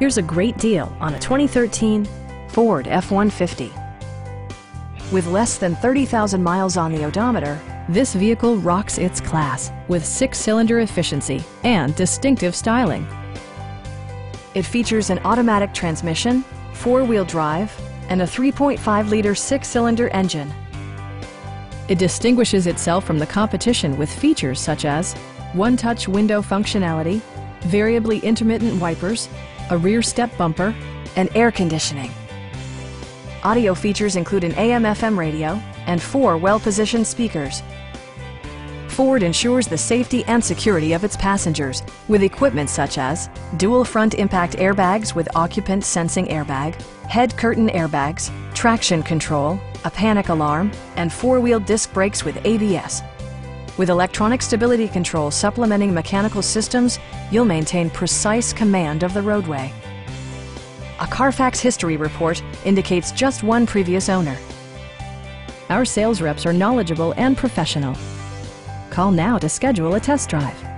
Here's a great deal on a 2013 Ford F-150. With less than 30,000 miles on the odometer, this vehicle rocks its class with six-cylinder efficiency and distinctive styling. It features an automatic transmission, four-wheel drive, and a 3.5-liter six-cylinder engine. It distinguishes itself from the competition with features such as one-touch window functionality, variably intermittent wipers, a rear step bumper, and air conditioning. Audio features include an AM-FM radio and four well-positioned speakers. Ford ensures the safety and security of its passengers with equipment such as dual front impact airbags with occupant sensing airbag, head curtain airbags, traction control, a panic alarm, and four-wheel disc brakes with ABS. With electronic stability control supplementing mechanical systems, you'll maintain precise command of the roadway. A Carfax history report indicates just one previous owner. Our sales reps are knowledgeable and professional. Call now to schedule a test drive.